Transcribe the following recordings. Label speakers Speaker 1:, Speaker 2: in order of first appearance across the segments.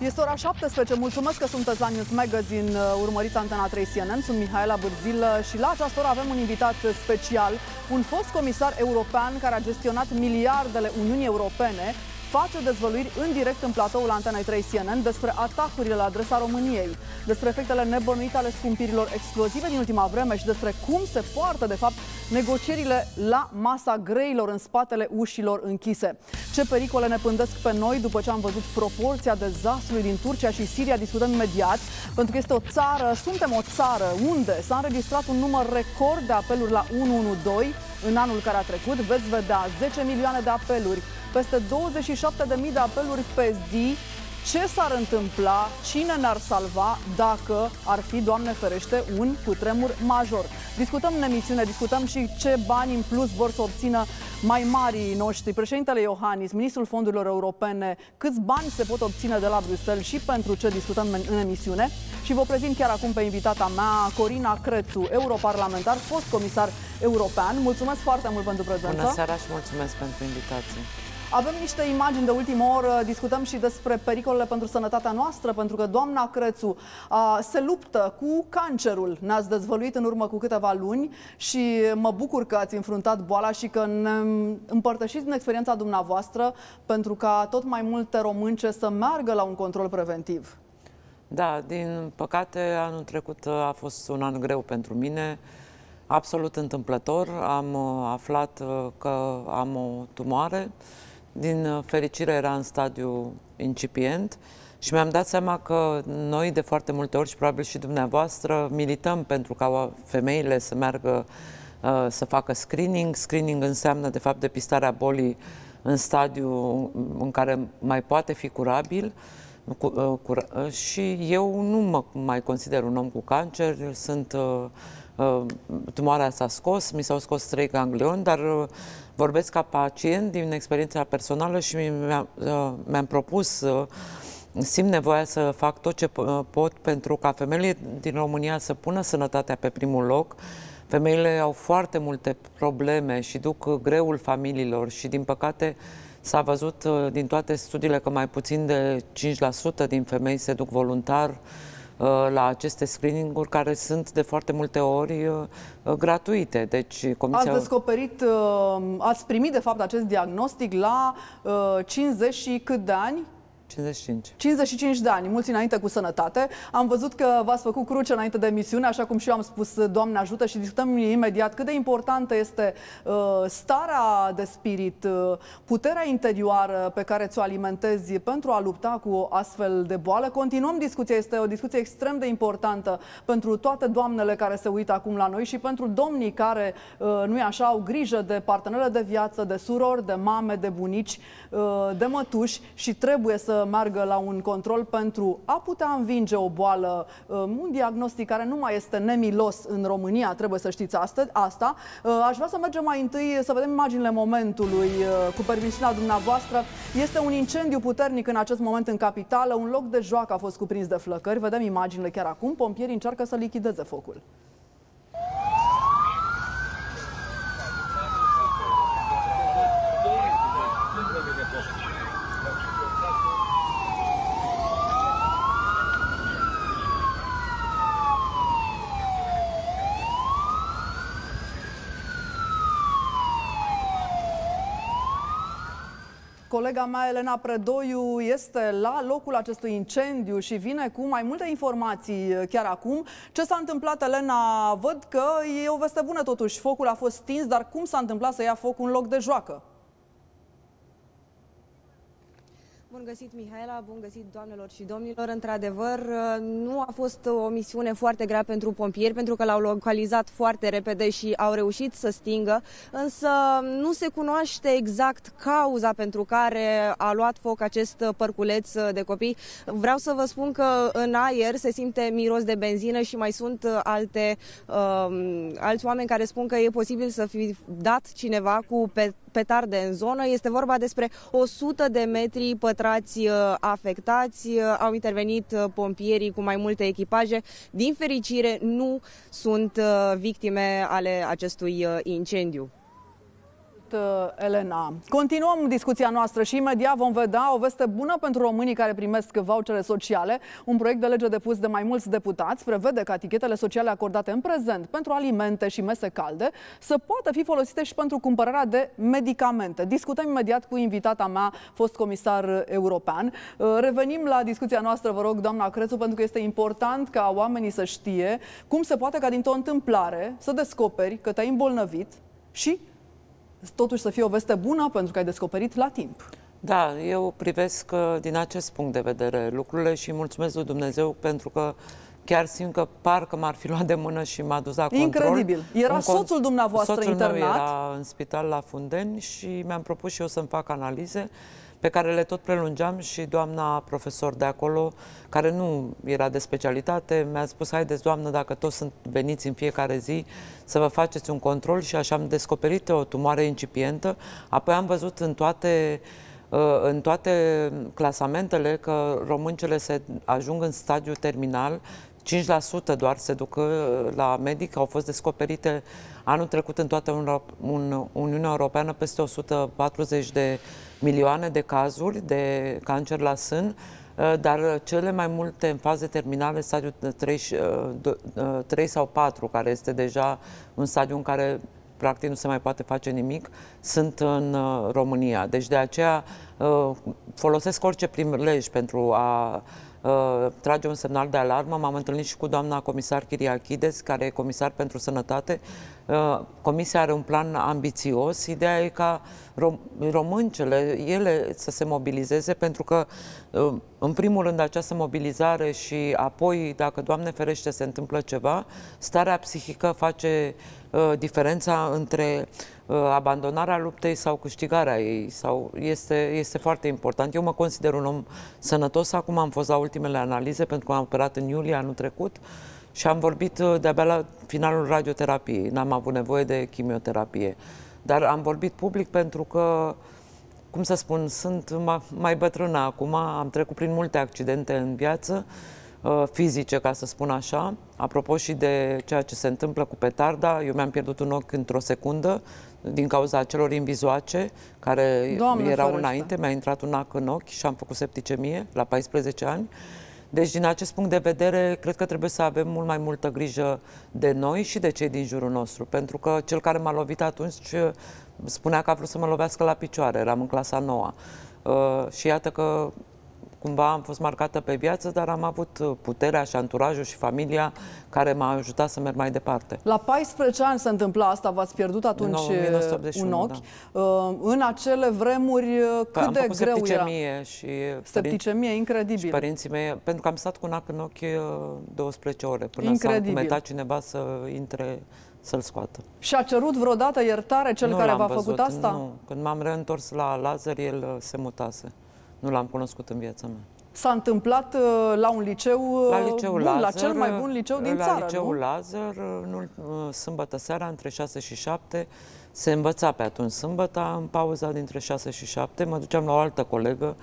Speaker 1: Este ora 17. Mulțumesc că sunteți la News Magazine. Urmăriți Antena 3 CNN. Sunt Mihaela Bârzil și la această oră avem un invitat special, un fost comisar european care a gestionat miliardele Uniunii Europene face dezvăluiri în direct în platoul Antenei 3 CNN despre atacurile la adresa României, despre efectele nebănuite ale scumpirilor explozive din ultima vreme și despre cum se poartă, de fapt, negocierile la masa greilor în spatele ușilor închise. Ce pericole ne pândesc pe noi după ce am văzut proporția dezastrului din Turcia și Siria, discutăm imediat, pentru că este o țară, suntem o țară unde s-a înregistrat un număr record de apeluri la 112 în anul care a trecut. Veți vedea 10 milioane de apeluri, peste 27.000 de apeluri pe zi. Ce s-ar întâmpla, cine ne-ar salva dacă ar fi, Doamne ferește, un cutremur major? Discutăm în emisiune, discutăm și ce bani în plus vor să obțină mai mari noștri. Președintele Iohannis, ministrul fondurilor europene, câți bani se pot obține de la Bruxelles și pentru ce discutăm în emisiune. Și vă prezint chiar acum pe invitata mea, Corina Crețu, europarlamentar, fost comisar european. Mulțumesc foarte mult pentru prezență.
Speaker 2: Bună seara și mulțumesc pentru invitație.
Speaker 1: Avem niște imagini de ultimă oră, discutăm și despre pericolele pentru sănătatea noastră, pentru că doamna Crețu a, se luptă cu cancerul. Ne-ați dezvăluit în urmă cu câteva luni și mă bucur că ați înfruntat boala și că ne împărtășiți din experiența dumneavoastră pentru ca tot mai multe românce să meargă la un control preventiv.
Speaker 2: Da, din păcate anul trecut a fost un an greu pentru mine, absolut întâmplător. Am aflat că am o tumoare, din fericire era în stadiu incipient și mi-am dat seama că noi de foarte multe ori și probabil și dumneavoastră milităm pentru ca femeile să meargă să facă screening. Screening înseamnă de fapt depistarea bolii în stadiu în care mai poate fi curabil. Cu, cu, și eu nu mă mai consider un om cu cancer, sunt uh, tumoarea s-a scos, mi s-au scos trei ganglioni, dar uh, vorbesc ca pacient din experiența personală și mi-am, uh, mi-am propus uh, simt nevoia să fac tot ce pot pentru ca femeile din România să pună sănătatea pe primul loc. Femeile au foarte multe probleme și duc greul familiilor și, din păcate, s-a văzut uh, din toate studiile că mai puțin de 5% din femei se duc voluntar Uh, la aceste screening-uri care sunt de foarte multe ori uh, gratuite.
Speaker 1: Deci, comisia... Ați descoperit, uh, ați primit de fapt acest diagnostic la 50 și cât de ani?
Speaker 2: 55.
Speaker 1: 55 de ani, mulți înainte cu sănătate. Am văzut că v-ați făcut cruce înainte de emisiune, așa cum și eu am spus, Doamne ajută și discutăm imediat cât de importantă este uh, starea de spirit, uh, puterea interioară pe care ți-o alimentezi pentru a lupta cu o astfel de boală. Continuăm discuția, este o discuție extrem de importantă pentru toate doamnele care se uită acum la noi și pentru domnii care, uh, nu-i așa, au grijă de partenere de viață, de surori, de mame, de bunici, uh, de mătuși și trebuie să meargă la un control pentru a putea învinge o boală, um, un diagnostic care nu mai este nemilos în România, trebuie să știți astăzi, asta. Uh, aș vrea să mergem mai întâi să vedem imaginile momentului uh, cu permisiunea dumneavoastră. Este un incendiu puternic în acest moment în capitală, un loc de joacă a fost cuprins de flăcări. Vedem imaginile chiar acum. Pompierii încearcă să lichideze focul. Colega mea, Elena Predoiu, este la locul acestui incendiu și vine cu mai multe informații uh, chiar acum. Ce s-a întâmplat, Elena? Văd că e o veste bună totuși. Focul a fost stins, dar cum s-a întâmplat să ia foc un loc de joacă?
Speaker 3: Bun găsit, Mihaela, bun găsit, doamnelor și domnilor. Într-adevăr, nu a fost o misiune foarte grea pentru pompieri, pentru că l-au localizat foarte repede și au reușit să stingă, însă nu se cunoaște exact cauza pentru care a luat foc acest părculeț de copii. Vreau să vă spun că în aer se simte miros de benzină și mai sunt alte, uh, alți oameni care spun că e posibil să fi dat cineva cu pe petarde în zonă. Este vorba despre 100 de metri pătrați uh, afectați. Uh, au intervenit uh, pompierii cu mai multe echipaje. Din fericire, nu sunt victime ale acestui incendiu.
Speaker 1: Uh, Elena. Continuăm discuția noastră și imediat vom vedea o veste bună pentru românii care primesc vouchere sociale. Un proiect de lege depus de mai mulți deputați prevede că etichetele sociale acordate în prezent pentru alimente și mese calde să poată fi folosite și pentru cumpărarea de medicamente. Discutăm imediat cu invitata mea, fost comisar european. Uh, revenim la discuția noastră, vă rog, doamna Crețu, pentru că este important ca oamenii să știe cum se poate ca dintr-o întâmplare să descoperi că te-ai îmbolnăvit și totuși să fie o veste bună pentru că ai descoperit la timp.
Speaker 2: Da, eu privesc uh, din acest punct de vedere lucrurile și mulțumesc lui Dumnezeu pentru că chiar simt că parcă m-ar fi luat de mână și m-a dus la
Speaker 1: control. Incredibil. Era Un soțul dumneavoastră
Speaker 2: soțul
Speaker 1: internat?
Speaker 2: Meu era în spital la Fundeni și mi-am propus și eu să-mi fac analize pe care le tot prelungeam și doamna profesor de acolo, care nu era de specialitate, mi-a spus, haideți doamnă, dacă toți sunt veniți în fiecare zi, să vă faceți un control și așa am descoperit o tumoare incipientă. Apoi am văzut în toate uh, în toate clasamentele că româncele se ajung în stadiu terminal 5% doar se duc uh, la medic, au fost descoperite anul trecut în toată Uniunea Europeană peste 140 de milioane de cazuri de cancer la sân, uh, dar cele mai multe în faze terminale, stadiul 3, 3 uh, sau 4, care este deja un stadiu în care practic nu se mai poate face nimic, sunt în România. Deci de aceea folosesc orice prilej pentru a uh, trage un semnal de alarmă. M-am întâlnit și cu doamna comisar Chiriachides, care e comisar pentru sănătate. Uh, comisia are un plan ambițios. Ideea e ca rom- româncele, ele să se mobilizeze, pentru că, uh, în primul rând, această mobilizare și apoi, dacă, Doamne ferește, se întâmplă ceva, starea psihică face uh, diferența între uh, abandonarea luptei sau câștigarea ei. Sau este, este foarte important. Eu mă consider un om sănătos. Acum am fost la ultimele analize pentru că am operat în iulie anul trecut și am vorbit uh, de-abia la finalul radioterapiei. N-am avut nevoie de chimioterapie. Dar am vorbit public pentru că cum să spun, sunt mai bătrână acum, am trecut prin multe accidente în viață, uh, fizice, ca să spun așa. Apropo și de ceea ce se întâmplă cu petarda, eu mi-am pierdut un ochi într-o secundă din cauza celor invizoace care
Speaker 1: Doamne
Speaker 2: erau
Speaker 1: ferește.
Speaker 2: înainte, mi-a intrat un ac în ochi și am făcut septicemie la 14 ani. Deci, din acest punct de vedere, cred că trebuie să avem mult mai multă grijă de noi și de cei din jurul nostru, pentru că cel care m-a lovit atunci spunea că a vrut să mă lovească la picioare, eram în clasa noua. Uh, și iată că cumva am fost marcată pe viață, dar am avut puterea și anturajul și familia care m-a ajutat să merg mai departe.
Speaker 1: La 14 ani se întâmpla asta, v-ați pierdut atunci no, 1981, un ochi. Da. Uh, în acele vremuri, uh, cât
Speaker 2: am
Speaker 1: de greu era?
Speaker 2: și
Speaker 1: septicemie, incredibil. Și
Speaker 2: părinții mei, pentru că am stat cu un ac în ochi 12 ore, până s-a încumetat cineva să intre să-l scoată.
Speaker 1: Și a cerut vreodată iertare cel
Speaker 2: nu
Speaker 1: care v-a făcut asta?
Speaker 2: Nu, când m-am reîntors la Lazar, el se mutase. Nu l-am cunoscut în viața mea.
Speaker 1: S-a întâmplat uh, la un liceu,
Speaker 2: la, liceu
Speaker 1: bun,
Speaker 2: Lazar,
Speaker 1: la cel mai bun liceu din
Speaker 2: la
Speaker 1: țară,
Speaker 2: La liceul
Speaker 1: nu?
Speaker 2: Lazar, în, sâmbătă seara, între 6 și 7, se învăța pe atunci sâmbătă, în pauza dintre 6 și 7, mă duceam la o altă colegă,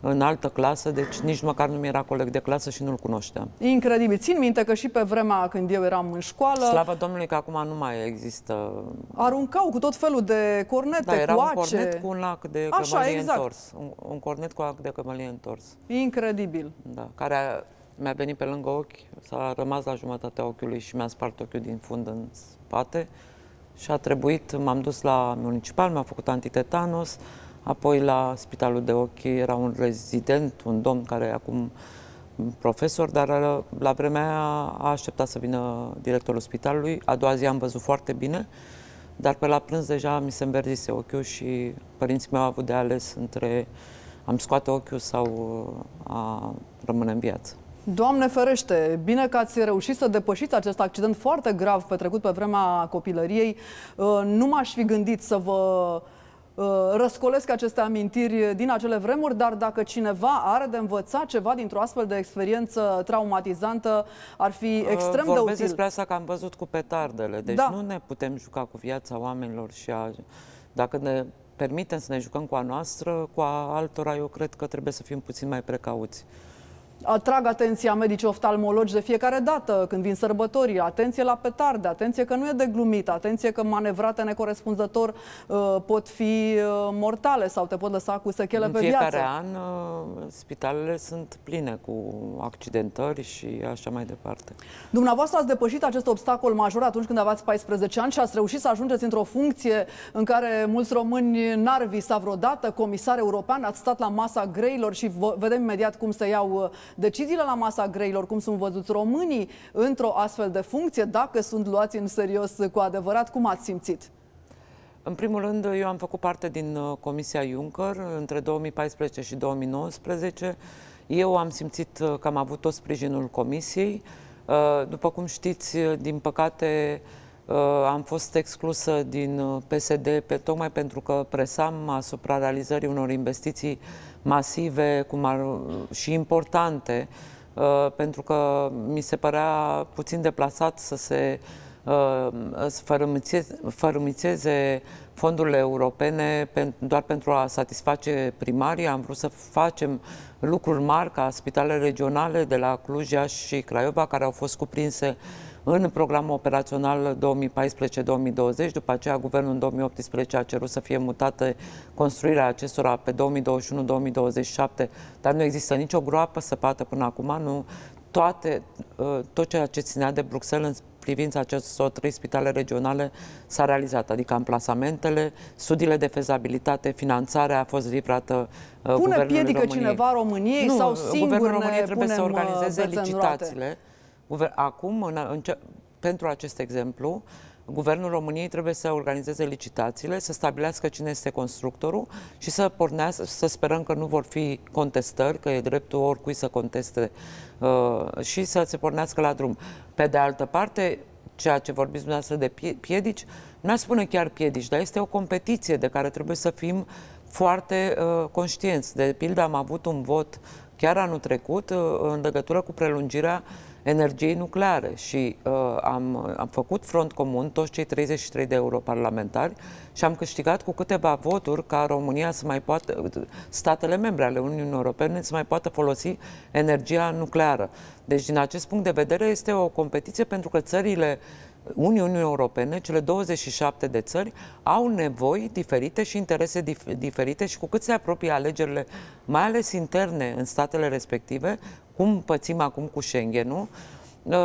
Speaker 2: în altă clasă, deci nici măcar nu mi era coleg de clasă și nu-l cunoșteam.
Speaker 1: Incredibil. Țin minte că și pe vremea când eu eram în școală...
Speaker 2: Slavă Domnului că acum nu mai există...
Speaker 1: Aruncau cu tot felul de cornete,
Speaker 2: da, era
Speaker 1: cu
Speaker 2: un cornet cu un lac de
Speaker 1: Așa,
Speaker 2: cămălie
Speaker 1: exact.
Speaker 2: întors. Un, un cornet cu lac de cămălie întors.
Speaker 1: Incredibil.
Speaker 2: Da, care a, mi-a venit pe lângă ochi, s-a rămas la jumătatea ochiului și mi-a spart ochiul din fund în spate și a trebuit, m-am dus la municipal, mi-a făcut antitetanos, Apoi la Spitalul de Ochi era un rezident, un domn care e acum profesor, dar la vremea aia a așteptat să vină directorul spitalului. A doua zi am văzut foarte bine, dar pe la prânz deja mi se înverzise ochiul și părinții mei au avut de ales între am scoate ochiul sau a rămâne în viață.
Speaker 1: Doamne ferește, bine că ați reușit să depășiți acest accident foarte grav petrecut pe vremea copilăriei. Nu m-aș fi gândit să vă Uh, răscolesc aceste amintiri din acele vremuri, dar dacă cineva are de învățat ceva dintr-o astfel de experiență traumatizantă, ar fi uh, extrem
Speaker 2: Vorbesc
Speaker 1: de util.
Speaker 2: despre asta că am văzut cu petardele, deci da. nu ne putem juca cu viața oamenilor și a, dacă ne permitem să ne jucăm cu a noastră, cu a altora, eu cred că trebuie să fim puțin mai precauți.
Speaker 1: Atrag atenția medicii oftalmologi de fiecare dată când vin sărbătorii. Atenție la petarde, atenție că nu e de glumit, atenție că manevrate necorespunzător uh, pot fi uh, mortale sau te pot lăsa cu sechele
Speaker 2: În
Speaker 1: pe
Speaker 2: fiecare
Speaker 1: viață.
Speaker 2: an, uh, spitalele sunt pline cu accidentări și așa mai departe.
Speaker 1: Dumneavoastră ați depășit acest obstacol major atunci când aveați 14 ani și ați reușit să ajungeți într-o funcție în care mulți români n-ar visa vreodată, comisar european, ați stat la masa greilor și vedem imediat cum se iau uh, deciziile la masa greilor, cum sunt văzuți românii într-o astfel de funcție, dacă sunt luați în serios cu adevărat, cum ați simțit?
Speaker 2: În primul rând, eu am făcut parte din uh, Comisia Juncker între 2014 și 2019. Eu am simțit uh, că am avut tot sprijinul Comisiei. Uh, după cum știți, din păcate, am fost exclusă din PSD pe, tocmai pentru că presam asupra realizării unor investiții masive cum ar, și importante, pentru că mi se părea puțin deplasat să se fărâmițeze fondurile europene doar pentru a satisface primarii. Am vrut să facem lucruri mari ca spitale regionale de la Cluj, și Craiova, care au fost cuprinse în programul operațional 2014-2020. După aceea, guvernul în 2018 a cerut să fie mutată construirea acestora pe 2021-2027, dar nu există nicio groapă săpată până acum. Nu, toate, ă, tot ceea ce ținea de Bruxelles în privința acestor trei spitale regionale s-a realizat, adică amplasamentele, studiile de fezabilitate, finanțarea a fost livrată
Speaker 1: uh, Pune piedică României. cineva României nu, sau singur
Speaker 2: Guvernul României trebuie să
Speaker 1: uh,
Speaker 2: organizeze licitațiile. Acum, în, în, pentru acest exemplu, Guvernul României trebuie să organizeze licitațiile, să stabilească cine este constructorul și să pornească, să sperăm că nu vor fi contestări, că e dreptul oricui să conteste uh, și să se pornească la drum. Pe de altă parte, ceea ce vorbiți dumneavoastră de piedici, nu aș spune chiar piedici, dar este o competiție de care trebuie să fim foarte uh, conștienți. De pildă, am avut un vot chiar anul trecut uh, în legătură cu prelungirea uh, energiei nucleare și uh, am, am făcut front comun, toți cei 33 de europarlamentari și am câștigat cu câteva voturi ca România să mai poată, statele membre ale Uniunii Europene să mai poată folosi energia nucleară. Deci, din acest punct de vedere, este o competiție pentru că țările Uniunii Europene, cele 27 de țări, au nevoi diferite și interese dif- diferite și cu cât se apropie alegerile, mai ales interne în statele respective, cum pățim acum cu Schengen-ul, uh,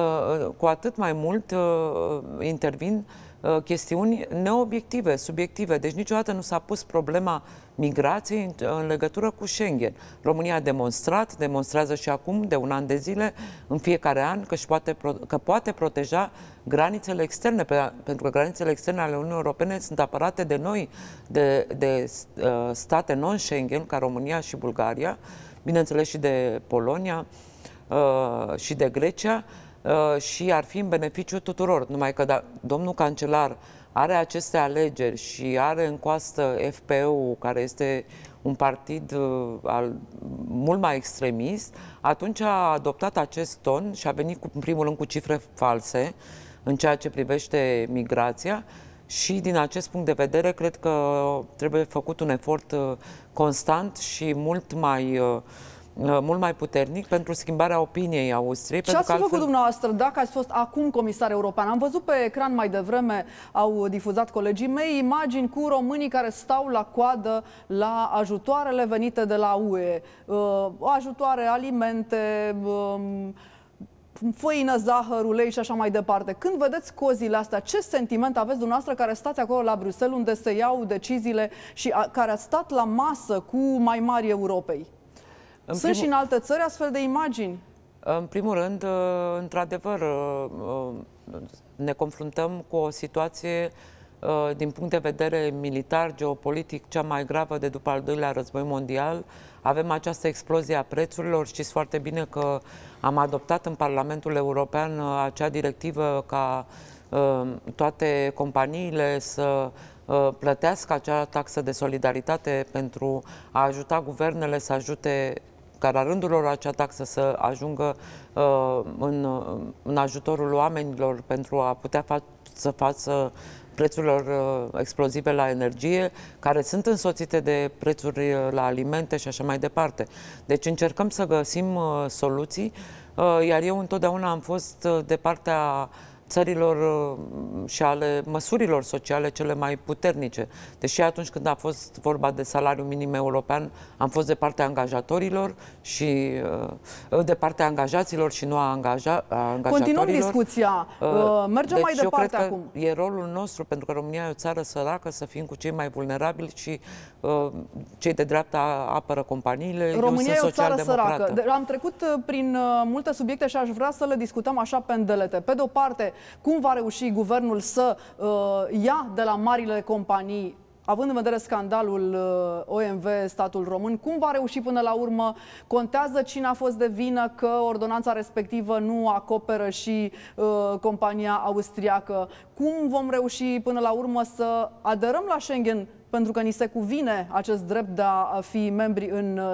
Speaker 2: cu atât mai mult uh, intervin uh, chestiuni neobiective, subiective. Deci niciodată nu s-a pus problema migrației în legătură cu Schengen. România a demonstrat, demonstrează și acum, de un an de zile, în fiecare an, că, își poate, că poate proteja granițele externe, pentru că granițele externe ale Uniunii Europene sunt apărate de noi, de, de state non-Schengen, ca România și Bulgaria, bineînțeles și de Polonia uh, și de Grecia uh, și ar fi în beneficiu tuturor. Numai că da, domnul cancelar are aceste alegeri și are în coastă FPU, care este un partid uh, al, mult mai extremist, atunci a adoptat acest ton și a venit cu, în primul rând cu cifre false în ceea ce privește migrația și din acest punct de vedere cred că trebuie făcut un efort uh, constant și mult mai uh, uh, mult mai puternic pentru schimbarea opiniei Austriei.
Speaker 1: Ce ați făcut dumneavoastră dacă ați fost acum comisar european? Am văzut pe ecran mai devreme, au difuzat colegii mei, imagini cu românii care stau la coadă la ajutoarele venite de la UE. Ajutoare, alimente, um, făină, zahăr, ulei și așa mai departe. Când vedeți cozile astea, ce sentiment aveți dumneavoastră care stați acolo la Bruxelles unde se iau deciziile și a, care a stat la masă cu mai mari Europei? În Sunt primul... și în alte țări astfel de imagini?
Speaker 2: În primul rând, uh, într-adevăr, uh, uh, ne confruntăm cu o situație din punct de vedere militar, geopolitic, cea mai gravă de după al doilea război mondial, avem această explozie a prețurilor. Știți foarte bine că am adoptat în Parlamentul European uh, acea directivă ca uh, toate companiile să uh, plătească acea taxă de solidaritate pentru a ajuta guvernele să ajute ca la rândul lor acea taxă să ajungă uh, în, în ajutorul oamenilor pentru a putea fa- să față prețurilor uh, explozive la energie, care sunt însoțite de prețuri uh, la alimente și așa mai departe. Deci încercăm să găsim uh, soluții, iar eu întotdeauna am fost de partea țărilor uh, și ale măsurilor sociale cele mai puternice. Deși atunci când a fost vorba de salariu minim european, am fost de partea angajatorilor și uh, de partea angajaților și nu a, angaja, a angajatorilor.
Speaker 1: Continuăm discuția. Uh, mergem
Speaker 2: deci
Speaker 1: mai departe
Speaker 2: eu
Speaker 1: acum.
Speaker 2: Că e rolul nostru, pentru că România e o țară săracă, să fim cu cei mai vulnerabili și cei de dreapta apără companiile.
Speaker 1: România e o țară săracă. Am trecut prin multe subiecte și aș vrea să le discutăm așa pe îndelete. Pe de o parte, cum va reuși guvernul să uh, ia de la marile companii având în vedere scandalul uh, OMV, statul român, cum va reuși până la urmă? Contează cine a fost de vină că ordonanța respectivă nu acoperă și uh, compania austriacă? Cum vom reuși până la urmă să aderăm la Schengen pentru că ni se cuvine acest drept de a fi membri în uh,